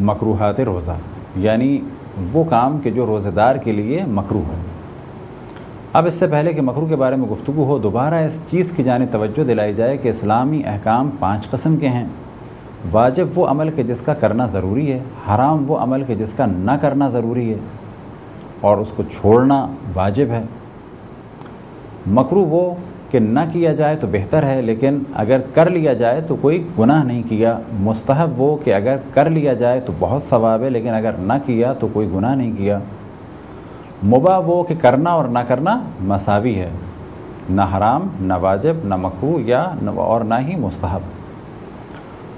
मकरूहत रोज़ा यानी वो काम के जो रोज़ेदार के लिए मकरू है। अब इससे पहले कि मकरू के बारे में गुफ्तु हो, दोबारा इस चीज़ की जाने तवज्जो दिलाई जाए कि इस्लामी अहकाम पाँच कस्म के हैं। वाजिब वो अमल के जिसका करना ज़रूरी है, हराम वो अमल के जिसका ना करना ज़रूरी है, और उसको छोड़ना वाजिब है। मकरू वो कि ना किया जाए तो बेहतर है, लेकिन अगर कर लिया जाए तो कोई गुनाह नहीं किया। मुस्तहब वो कि अगर कर लिया जाए तो बहुत सवाब है, लेकिन अगर ना किया तो कोई गुनाह नहीं किया। मुबा वो कि करना और ना करना मसावी है। ना हराम, ना वाजिब, ना मकरू या न और ना ही मुस्तहब।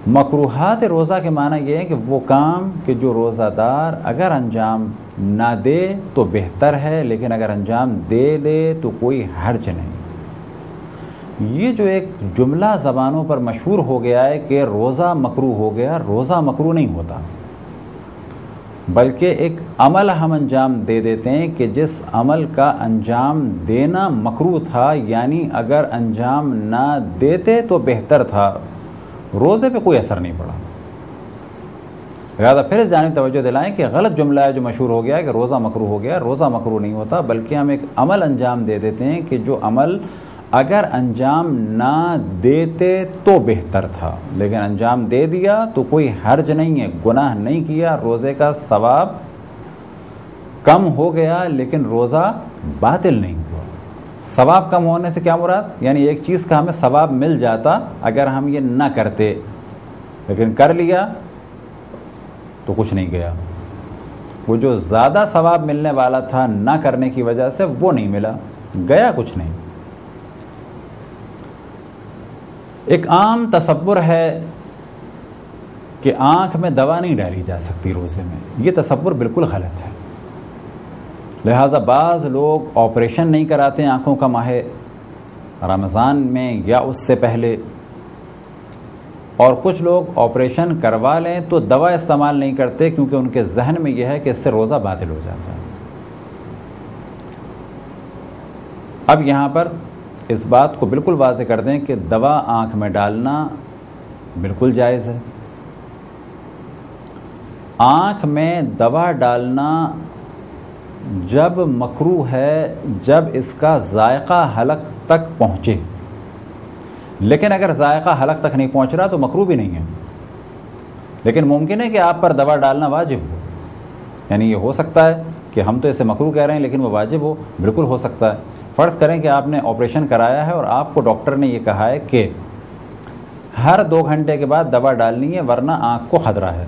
मकरूहात रोज़ा के माना यह है कि वो काम कि जो रोज़ादार अगर अंजाम ना दे तो बेहतर है, लेकिन अगर अंजाम दे दे तो कोई हर्ज नहीं। ये जो एक जुमला ज़बानों पर मशहूर हो गया है कि रोज़ा मकरू हो गया, रोज़ा मकरू नहीं होता। बल्कि एक अमल हम अंजाम दे देते हैं कि जिस अमल का अंजाम देना मकरू था, यानी अगर अंजाम ना देते तो बेहतर था। रोज़े पे कोई असर नहीं पड़ा। लिहाजा फिर इस जानब तवज्जो दिलाएँ कि गलत जुमला है जो मशहूर हो गया है कि रोज़ा मकरू हो गया, रोज़ा मकरू नहीं होता, बल्कि हम एक अमल अंजाम दे देते हैं कि जो अमल अगर अंजाम ना देते तो बेहतर था। लेकिन अंजाम दे दिया तो कोई हर्ज नहीं है, गुनाह नहीं किया, रोज़े का सवाब कम हो गया, लेकिन रोज़ा बातिल नहीं हुआ। सवाब कम होने से क्या मुराद? यानी एक चीज़ का हमें सवाब मिल जाता अगर हम ये ना करते, लेकिन कर लिया तो कुछ नहीं गया। वो जो ज़्यादा सवाब मिलने वाला था ना करने की वजह से वो नहीं मिला, गया कुछ नहीं। एक आम तस्वुर है कि आँख में दवा नहीं डाली जा सकती रोज़े में। ये तस्वुर बिल्कुल गलत है। लिहाजा बाज़ लोग ऑपरेशन नहीं कराते आँखों का माह रमज़ान में या उससे पहले। और कुछ लोग ऑपरेशन करवा लें तो दवा इस्तेमाल नहीं करते क्योंकि उनके जहन में यह है कि इससे रोज़ा बातिल हो जाता है। अब यहाँ पर इस बात को बिल्कुल वाज कर दें कि दवा आँख में डालना बिल्कुल जायज़ है। आँख में दवा डालना जब मकरू है, जब इसका जायका हलक तक पहुँचे। लेकिन अगर जायका हलक तक नहीं पहुँच रहा तो मकरू भी नहीं है। लेकिन मुमकिन है कि आप पर दवा डालना वाजिब हो। यानी ये हो सकता है कि हम तो इसे मकरू कह रहे हैं, लेकिन वो वाजिब हो। बिल्कुल हो सकता है। फ़र्ज़ करें कि आपने ऑपरेशन कराया है और आपको डॉक्टर ने ये कहा है कि हर दो घंटे के बाद दवा डालनी है, वरना आँख को ख़तरा है।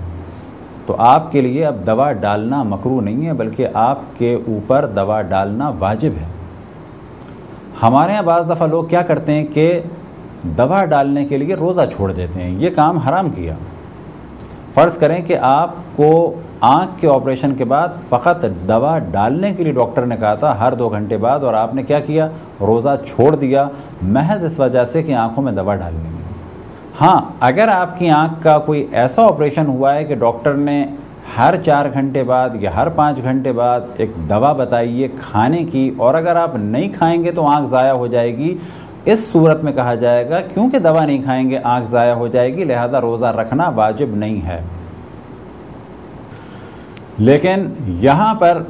तो आपके लिए अब दवा डालना मकरू नहीं है, बल्कि आपके ऊपर दवा डालना वाजिब है। हमारे यहाँ बाज़ दफ़ा लोग क्या करते हैं कि दवा डालने के लिए रोज़ा छोड़ देते हैं। ये काम हराम किया। फ़र्ज़ करें कि आपको आँख के ऑपरेशन के बाद फ़कत दवा डालने के लिए डॉक्टर ने कहा था, हर दो घंटे बाद, और आपने क्या किया? रोज़ा छोड़ दिया। महज इस वजह से कि आँखों में दवा डालनी है हाँ अगर आपकी आँख का कोई ऐसा ऑपरेशन हुआ है कि डॉक्टर ने हर चार घंटे बाद या हर पाँच घंटे बाद एक दवा बताई है खाने की, और अगर आप नहीं खाएँगे तो आँख ज़ाया हो जाएगी। इस सूरत में कहा जाएगा, क्योंकि दवा नहीं खाएँगे, आँख ज़ाया हो जाएगी, लिहाजा रोज़ा रखना वाजिब नहीं है। लेकिन यहाँ पर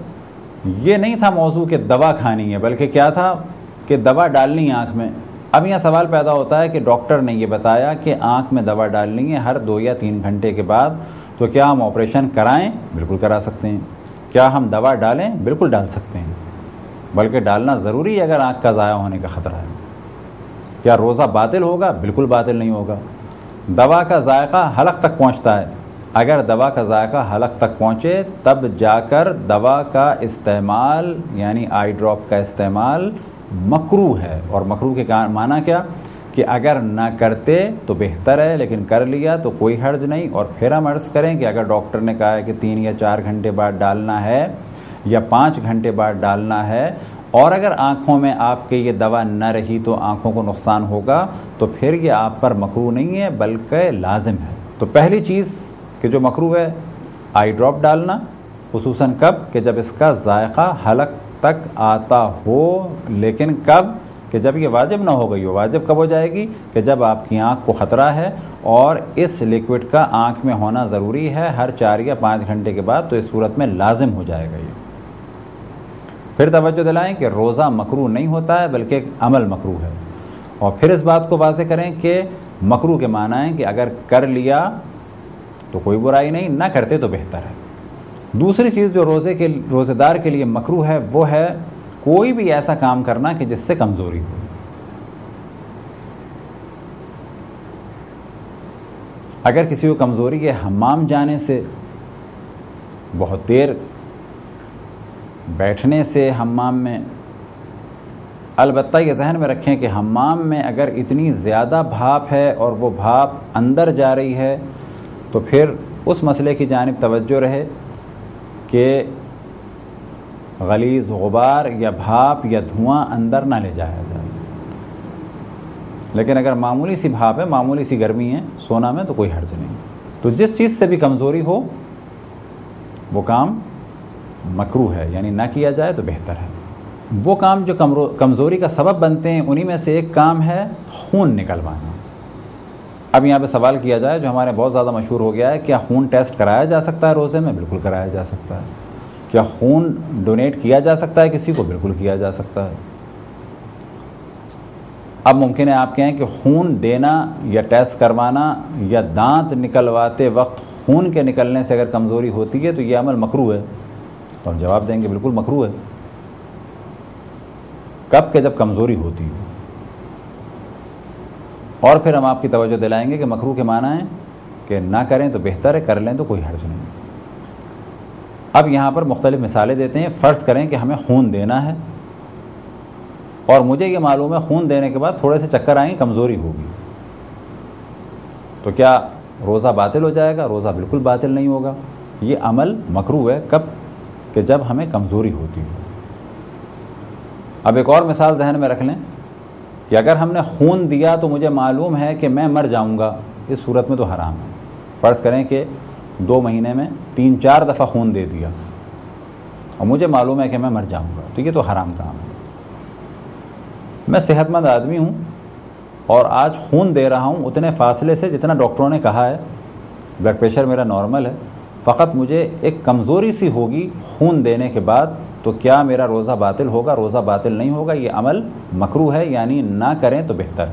यह नहीं था मौजू कि दवा खानी है, बल्कि क्या था कि दवा डालनी आँख में। अब यह सवाल पैदा होता है कि डॉक्टर ने ये बताया कि आँख में दवा डालनी है हर दो या तीन घंटे के बाद तो क्या हम ऑपरेशन कराएँ? बिल्कुल करा सकते हैं। क्या हम दवा डालें? बिल्कुल डाल सकते हैं। बल्कि डालना ज़रूरी है अगर आँख का ज़ाया होने का ख़तरा है। क्या रोज़ा बातिल होगा? बिल्कुल बातिल नहीं होगा। दवा का जायका हलक तक पहुँचता है। अगर दवा का जायका हलक तक पहुँचे, तब जाकर दवा का इस्तेमाल, यानी आई ड्रॉप का इस्तेमाल मकरू है। और मकरू के माना क्या? कि अगर ना करते तो बेहतर है, लेकिन कर लिया तो कोई हर्ज नहीं। और फिर हम अर्ज़ करें कि अगर डॉक्टर ने कहा है कि तीन या चार घंटे बाद डालना है, या पाँच घंटे बाद डालना है, और अगर आँखों में आपके ये दवा न रही तो आँखों को नुकसान होगा तो फिर ये आप पर मकरू नहीं है, बल्कि लाजिम है। तो पहली चीज़ कि जो मकरू है आई ड्रॉप डालना खसूस कब कि जब इसका जायका हलक तक आता हो, लेकिन कब कि जब ये वाजिब ना हो गई हो। वाजिब कब हो जाएगी कि जब आपकी आँख को ख़तरा है और इस लिक्विड का आँख में होना ज़रूरी है, हर चार या पाँच घंटे के बाद तो इस सूरत में लाजिम हो जाएगा ये। फिर तवज्जो दिलाएँ कि रोज़ा मकरू नहीं होता है, बल्कि एक अमल मकरू है। और फिर इस बात को वाजे करें कि मकरू के माना है कि अगर कर लिया तो कोई बुराई नहीं, ना करते तो बेहतर है। दूसरी चीज़ जो रोज़े के, रोज़ेदार के लिए मकरू है, वो है कोई भी ऐसा काम करना कि जिससे कमज़ोरी हो। अगर किसी को कमज़ोरी के हमाम जाने से, बहुत देर बैठने से हमाम में, अलबत्ता ये जहन में रखें कि हमाम में अगर इतनी ज़्यादा भाप है और वो भाप अंदर जा रही है तो फिर उस मसले की जानब तवज्जो रहे कि गलीज़ गुबार या भाप या धुआँ अंदर ना ले जाया जाए। लेकिन अगर मामूली सी भाप है, मामूली सी गर्मी है, सोना में तो कोई हर्ज नहीं। तो जिस चीज़ से भी कमज़ोरी हो, वो काम मकरू है, यानी ना किया जाए तो बेहतर है। वो काम जो कमज़ोरी का सबब बनते हैं, उन्हीं में से एक काम है खून निकलवाना। अब यहाँ पे सवाल किया जाए, जो हमारे बहुत ज़्यादा मशहूर हो गया है, क्या खून टेस्ट कराया जा सकता है रोज़े में? बिल्कुल कराया जा सकता है। क्या खून डोनेट किया जा सकता है किसी को? बिल्कुल किया जा सकता है। अब मुमकिन है आप कहें कि खून देना या टेस्ट करवाना या दांत निकलवाते वक्त खून के निकलने से अगर कमज़ोरी होती है तो यह अमल मकरू है। तो हम जवाब देंगे, बिल्कुल मकरू है। कब के जब कमज़ोरी होती है। और फिर हम आपकी तवज्जो दिलाएँगे कि मकरू के माना है कि ना करें तो बेहतर है, कर लें तो कोई हर्ज नहीं। अब यहाँ पर मुख्तलिफ़ मिसालें देते हैं, फ़र्ज़ करें कि हमें खून देना है। और मुझे ये मालूम है, खून देने के बाद थोड़े से चक्कर आएँगे, कमज़ोरी होगी। तो क्या रोज़ा बातिल हो जाएगा? रोज़ा बिल्कुल बातिल नहीं होगा। ये अमल मकरू है, कब? कि जब हमें कमज़ोरी होती हो। अब एक और मिसाल जहन में रख लें। कि अगर हमने खून दिया तो मुझे मालूम है कि मैं मर जाऊँगा। इस सूरत में तो हराम है। फ़र्ज़ करें कि दो महीने में तीन, चार दफ़ा खून दे दिया और मुझे मालूम है कि मैं मर जाऊँगा। तो ये तो हराम काम है। मैं सेहतमंद आदमी हूँ और आज खून दे रहा हूँ उतने फासले से जितना डॉक्टरों ने कहा है। ब्लड प्रेशर मेरा नॉर्मल है। फ़कत मुझे एक कमज़ोरी सी होगी खून देने के बाद तो क्या मेरा रोज़ा बातिल होगा? रोज़ा बातिल नहीं होगा? ये अमल मकरू है, यानी ना करें तो बेहतर।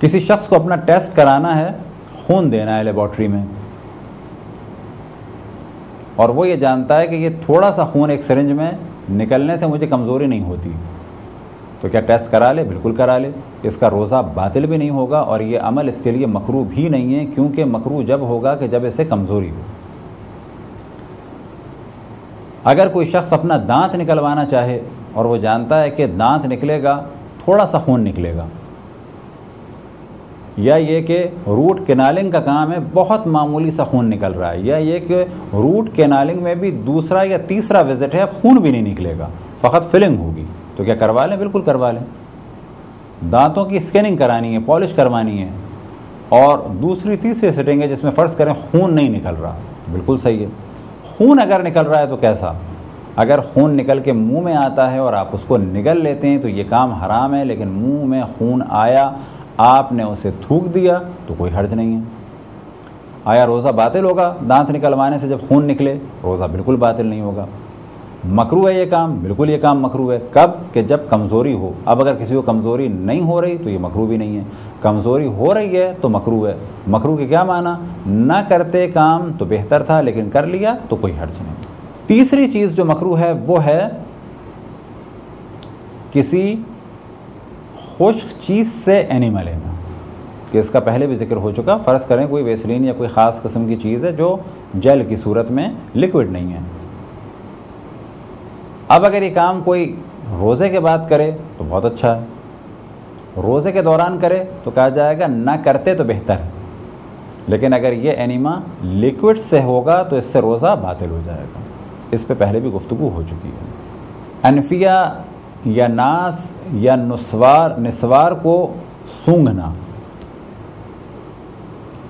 किसी शख्स को अपना टेस्ट कराना है, खून देना है लेबॉर्ट्री में। और वो ये जानता है कि ये थोड़ा सा खून एक सरिंज में निकलने से मुझे कमज़ोरी नहीं होती। तो क्या टेस्ट करा ले? बिल्कुल करा ले। इसका रोज़ा बातिल भी नहीं होगा और ये अमल इसके लिए मकरू भी नहीं है, क्योंकि मकरू जब होगा कि जब इसे कमज़ोरी हो। अगर कोई शख्स अपना दांत निकलवाना चाहे और वो जानता है कि दांत निकलेगा, थोड़ा सा खून निकलेगा। या ये कि रूट केनालिंग का काम है, बहुत मामूली सा खून निकल रहा है। या ये कि रूट केनालिंग में भी दूसरा या तीसरा विज़िट है, अब खून भी नहीं निकलेगा। फ़कत फिलिंग होगी। तो क्या करवा लें? बिल्कुल करवा लें। दांतों की स्कैनिंग करानी है, पॉलिश करवानी है। और दूसरी, तीसरी सेटिंग है जिसमें फ़र्ज़ करें खून नहीं निकल रहा। बिल्कुल सही है। खून अगर निकल रहा है तो कैसा? अगर खून निकल के मुँह में आता है और आप उसको निगल लेते हैं तो ये काम हराम है, लेकिन मुँह में खून आया, आपने उसे थूक दिया तो कोई हर्ज नहीं है। आया रोज़ा बातिल होगा, दांत निकलवाने से जब खून निकले, रोज़ा बिल्कुल बातिल नहीं होगा। मकरू है ये काम, बिल्कुल ये काम मकरू है। कब? कि जब कमज़ोरी हो। अब अगर किसी को कमज़ोरी नहीं हो रही तो ये मकरू भी नहीं है। कमज़ोरी हो रही है तो मकरू है। मकरू के क्या माना? ना करते काम तो बेहतर था, लेकिन कर लिया तो कोई हर्ज नहीं। तीसरी चीज़ जो मकरू है, वो है किसी खुश चीज़ से एनिमा लेना कि इसका पहले भी ज़िक्र हो चुका, फ़र्ज़ करें कोई वेसलिन या कोई ख़ास किस्म की चीज़ है जो जेल की सूरत में लिक्विड नहीं है। अब अगर ये काम कोई रोज़े के बाद करे तो बहुत अच्छा है। रोज़े के दौरान करे तो कहा जाएगा, ना करते तो बेहतर है। लेकिन अगर ये एनिमा लिक्विड से होगा तो इससे रोज़ा बातिल हो जाएगा। इस पर पहले भी गुफ्तु हो चुकी है। अनफिया या नास या नस्वार नस्वार को सूंघना।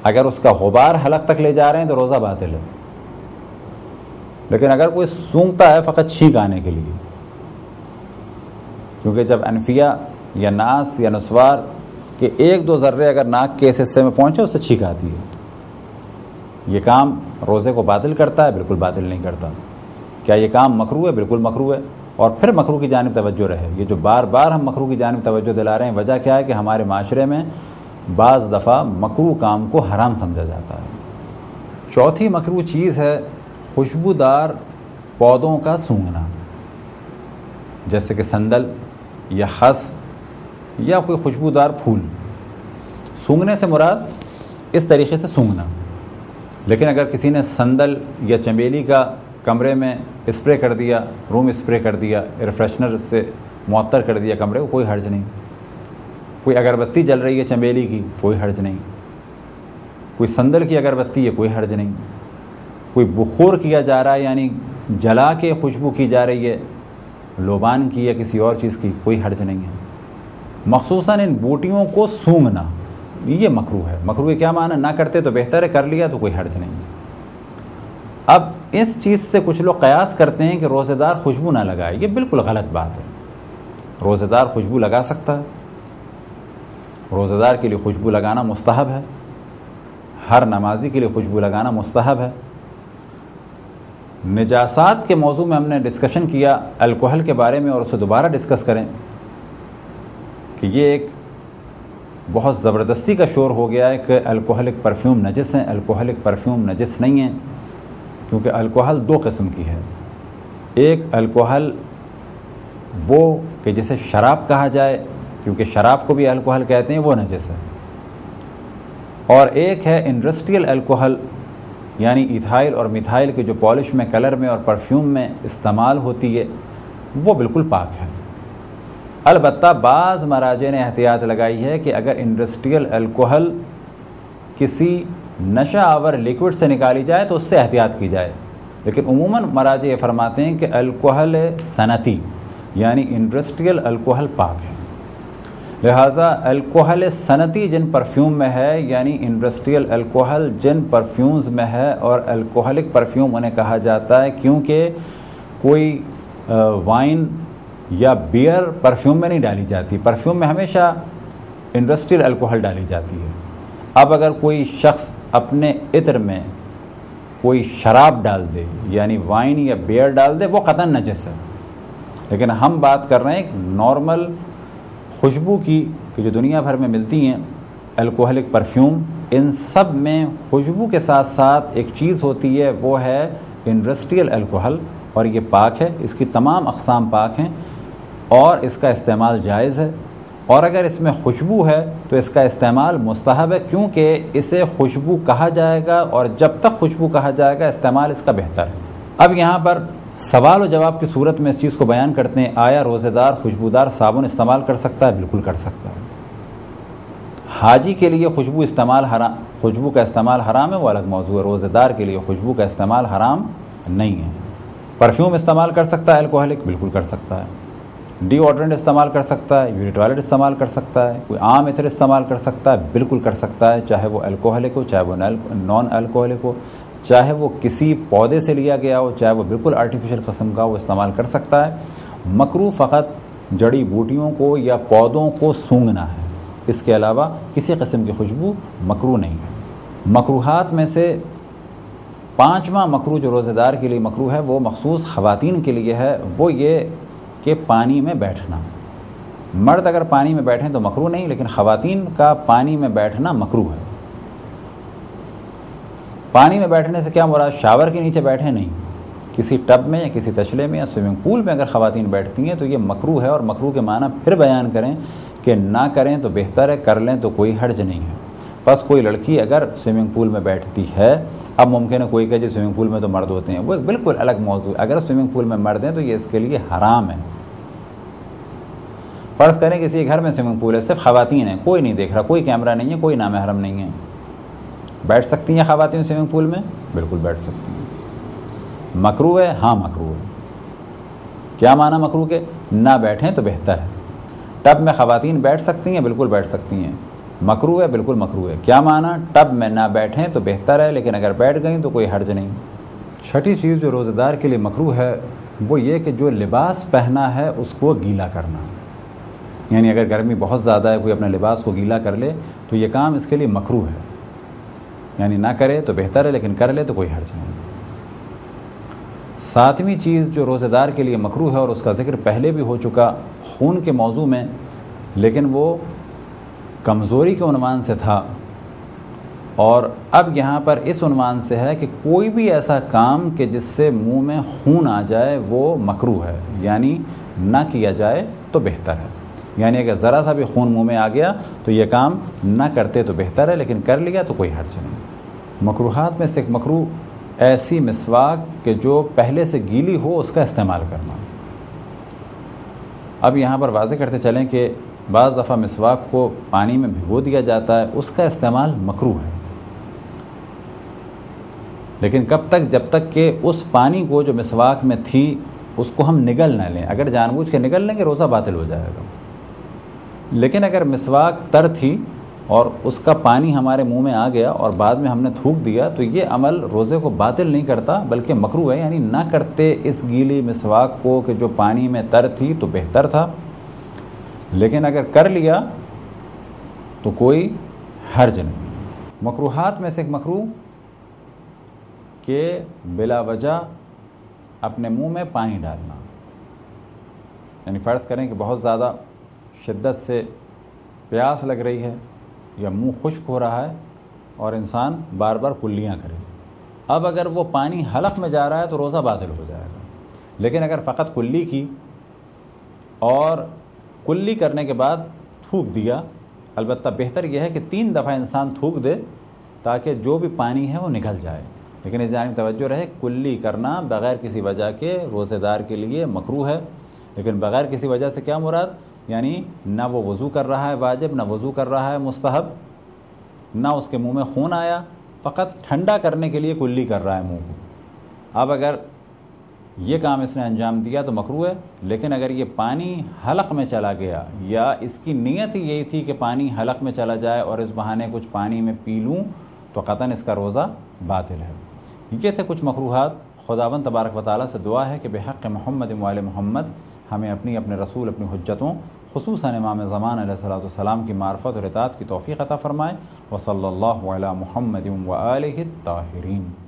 अगर उसका गुबार हलक तक ले जा रहे हैं तो रोज़ा बातिल है। लेकिन अगर कोई सूंघता है फ़कत छींक आने के लिए, क्योंकि जब अनफिया या नास या नस्वार के एक दो ज़र्रे अगर नाक के इस हिस्से में पहुँचे, उससे छींक आती है। ये काम रोज़े को बातिल करता है, बिल्कुल बातिल नहीं करता। क्या ये काम मकरू है? बिल्कुल मकरू है। और फिर मकरू की जानब तवज्जो रहे। ये जो बार बार हम मकरू की जानब तवज्जो दिला रहे हैं, वजह क्या है कि हमारे माशरे में बाज़ दफ़ा मकरू काम को हराम समझा जाता है। चौथी मकरू चीज़ है खुशबूदार पौधों का सूंघना। जैसे कि संदल या खस या कोई खुशबूदार फूल। सूंघने से मुराद इस तरीके से सूंघना। लेकिन अगर किसी ने संदल या चमेली का कमरे में स्प्रे कर दिया, रूम स्प्रे कर दिया, रिफ्रेशनर से मअतर कर दिया कमरे को, कोई हर्ज नहीं। कोई अगरबत्ती जल रही है चमेली की, कोई हर्ज नहीं। कोई संदल की अगरबत्ती है, कोई हर्ज नहीं। कोई बुखोर किया जा रहा है, यानी जला के खुशबू की जा रही है, लोबान की या किसी और चीज़ की कोई हर्ज नहीं है। मखसूस इन बूटियों को सूंघना, ये मकरू है। मकरू क्या माना? ना करते तो बेहतर है, कर लिया तो कोई हर्ज नहीं है। अब इस चीज़ से कुछ लोग कयास करते हैं कि रोज़ेदार खुशबू ना लगाए। ये बिल्कुल गलत बात है। रोज़ेदार खुशबू लगा सकता है। रोज़ेदार के लिए खुशबू लगाना मुस्तहब है। हर नमाजी के लिए खुशबू लगाना मुस्तहब है। निजासात के मौजू में हमने डिस्कशन किया अल्कोहल के बारे में और उसे दोबारा डिस्कस करें कि ये एक बहुत ज़बरदस्ती का शोर हो गया है कि अल्कोहलिक परफ्यूम नजस हैं। अल्कोहलिक परफ्यूम नजस नहीं है, क्योंकि अल्कोहल दो किस्म की है। एक अल्कोहल वो कि जिसे शराब कहा जाए, क्योंकि शराब को भी अल्कोहल कहते हैं, वो नजस है। और एक है इंडस्ट्रियल अल्कोहल यानी इथाइल और मिथाइल के जो पॉलिश में, कलर में और परफ्यूम में इस्तेमाल होती है, वो बिल्कुल पाक है। अलबत् बाज़ मराजे ने एहतियात लगाई है कि अगर इंडस्ट्रियल अल्कोहल किसी नशा आवर लिक्विड से निकाली जाए तो उससे एहतियात की जाए। लेकिन उमूमन मराजे ये फरमाते हैं कि अल्कोहल सनती, यानी इंडस्ट्रियल अल्कोहल पाक है। लिहाजा अल्कोहल सनती जिन परफ्यूम में है, यानी इंडस्ट्रियल अल्कोहल जिन परफ्यूम्स में है, और अल्कोहलिक परफ्यूम उन्हें कहा जाता है, क्योंकि कोई वाइन या बियर परफ्यूम में नहीं डाली जाती। परफ्यूम में हमेशा इंडस्ट्रियल अल्कोहल डाली जाती है। अब अगर कोई शख्स अपने इत्र में कोई शराब डाल दे, यानी वाइन या बियर डाल दे, वो कतन नजस है। लेकिन हम बात कर रहे हैं एक नॉर्मल खुशबू की कि जो दुनिया भर में मिलती हैं अल्कोहलिक परफ्यूम इन सब में खुशबू के साथ साथ एक चीज़ होती है, वो है इंडस्ट्रियल अल्कोहल और ये पाक है, इसकी तमाम अकसाम पाक हैं, और इसका इस्तेमाल जायज़ है। और अगर इसमें खुशबू है तो इसका इस्तेमाल मुस्तहब है, क्योंकि इसे खुशबू कहा जाएगा, और जब तक खुशबू कहा जाएगा, इस्तेमाल इसका बेहतर है। अब यहाँ पर सवाल और जवाब की सूरत में इस चीज़ को बयान करते हैं, आया रोज़ेदार, खुशबूदार साबुन इस्तेमाल कर सकता है, बिल्कुल कर सकता है। हाजी के लिए खुशबू इस्तेमाल हरा, खुशबू का इस्तेमाल हराम है, वो अलग मौजू है, रोज़ेदार के लिए खुशबू का इस्तेमाल हराम नहीं है। परफ्यूम इस्तेमाल कर सकता है अल्कोहलिक बिल्कुल कर सकता है। डीऑड्रेंट इस्तेमाल कर सकता है, यूनिट टॉयलेट इस्तेमाल कर सकता है, कोई आम इथर इस्तेमाल कर सकता है, बिल्कुल कर सकता है, चाहे वो अल्कोहलिक हो, चाहे वो नॉन अल्कोहलिक हो। चाहे वो किसी पौधे से लिया गया हो, चाहे वो बिल्कुल आर्टिफिशियल कस्म का वो इस्तेमाल कर सकता है। मकरू फ़कत जड़ी बूटियों को या पौधों को सूंघना है। इसके अलावा किसी कस्म की खुशबू मकरू नहीं है। मकरूहत में से पाँचवा मकरू जो रोज़ेदार के लिए मकरू है, वो मखसूस ख़वातीन के लिए है, वो ये कि पानी में बैठना। मर्द अगर पानी में बैठें तो मकरू नहीं, लेकिन ख़वातीन का पानी में बैठना मकरू है। पानी में बैठने से क्या मुराद? शावर के नीचे बैठे नहीं। किसी टब में या किसी तशले में या स्विमिंग पूल में अगर ख़वातीन बैठती हैं तो ये मकरू है और मकरू के माना फिर बयान करें कि ना करें तो बेहतर है, कर लें तो कोई हर्ज नहीं है। बस कोई लड़की अगर स्विमिंग पूल में बैठती है, अब मुमकिन है कोई कहे जी स्विमिंग पूल में तो मर्द होते हैं। वो एक बिल्कुल अलग मौजू अगर स्विमिंग पूल में मर्द हैं तो ये इसके लिए हराम है। फ़र्ज़ करें किसी घर में स्विमिंग पूल है, सिर्फ़ खातन है, कोई नहीं देख रहा, कोई कैमरा नहीं है, कोई नाम हरम नहीं है। बैठ सकती हैं खातन स्विमिंग पूल में? बिल्कुल बैठ सकती हैं। मकरू है? हाँ मकरू है। क्या माना मकरू के? ना बैठें तो बेहतर है। टब में खातन बैठ सकती हैं? बिल्कुल बैठ सकती हैं। मकरू है? बिल्कुल मकरू है। क्या माना? टब में ना बैठें तो बेहतर है, लेकिन अगर बैठ गई तो कोई हर्ज नहीं। छठी चीज़ जो रोज़ेदार के लिए मकरू है, वो ये कि जो लिबास पहना है, उसको गीला करना। यानी अगर गर्मी बहुत ज़्यादा है, कोई अपने लिबास को गीला कर ले तो ये काम इसके लिए मकरू है। यानी ना करे तो बेहतर है, लेकिन कर ले तो कोई हर्ज नहीं। सातवीं चीज़ जो रोज़ेदार के लिए मकरू है और उसका ज़िक्र पहले भी हो चुका खून के मौजू में, लेकिन वो कमज़ोरी के उनवान से था। और अब यहाँ पर इस उनवान से है कि कोई भी ऐसा काम कि जिससे मुँह में खून आ जाए, वो मकरू है। यानी ना किया जाए तो बेहतर है। यानी अगर ज़रा सा भी खून मुँह में आ गया तो ये काम ना करते तो बेहतर है, लेकिन कर लिया तो कोई हर्ज नहीं। मकरूहात में से एक मकरू ऐसी मिसवाक के जो पहले से गीली हो, उसका इस्तेमाल करना। अब यहाँ पर वाजे करते चलें कि बज़ दफ़ा मिसवाक को पानी में भिगो दिया जाता है, उसका इस्तेमाल मकरू है। लेकिन कब तक, जब तक कि उस पानी को जो मिसवाक में थी, उसको हम निगल ना लें। अगर जानबूझ के निगल लेंगे, रोज़ा बातिल हो जाएगा। लेकिन अगर मिसवाक तर थी और उसका पानी हमारे मुँह में आ गया और बाद में हमने थूक दिया तो ये अमल रोज़े को बातिल नहीं करता, बल्कि मकरू है, यानी ना करते इस गीली मिसवाक को कि जो पानी में तर थी तो बेहतर था। लेकिन अगर कर लिया तो कोई हर्ज नहीं। मकरूहत में से एक मकरू के बिला वजह अपने मुँह में पानी डालना। यानी फ़र्ज़ करें कि बहुत ज़्यादा शिद्दत से प्यास लग रही है या मुँह खुश्क हो रहा है और इंसान बार बार कुल्लियाँ करे। अब अगर वो पानी हलक में जा रहा है तो रोज़ा बातिल हो जाएगा। लेकिन अगर फ़कत कुल्ली की और कुल्ली करने के बाद थूक दिया, अलबत्त बेहतर यह है कि तीन दफ़ा इंसान थूक दे ताकि जो भी पानी है वो निकल जाए। लेकिन इस जानब तवज्जो रहे, कुल्ली करना बग़ैर किसी वजह के रोज़ेदार के लिए मकरू है। लेकिन बग़ैर किसी वजह से क्या मुराद? यानी ना वो वज़ू कर रहा है वाजिब, ना वज़ू कर रहा है मुस्तहब, ना उसके मुँह में खून आया, फ़कत ठंडा करने के लिए कुल्ली कर रहा है मुँह को। अब अगर ये काम इसने अंजाम दिया तो मकरू है, लेकिन अगर ये पानी हलक में चला गया, या इसकी नीयत ही यही थी कि पानी हलक में चला जाए और इस बहाने कुछ पानी में पी लूँ तो क़तन इसका रोज़ा बातिल है। ये थे कुछ मकरूहत। खुदावन तबारक वाली से दुआ है कि बेहक़ महमद वाल महमद हमें अपनी, अपने रसूल, अपनी हजतों खसूस इमाम ज़मान सलाम की मार्फत और इतात की तोफ़ी अता फ़रमाए वसल्ला महमद व ताहरीन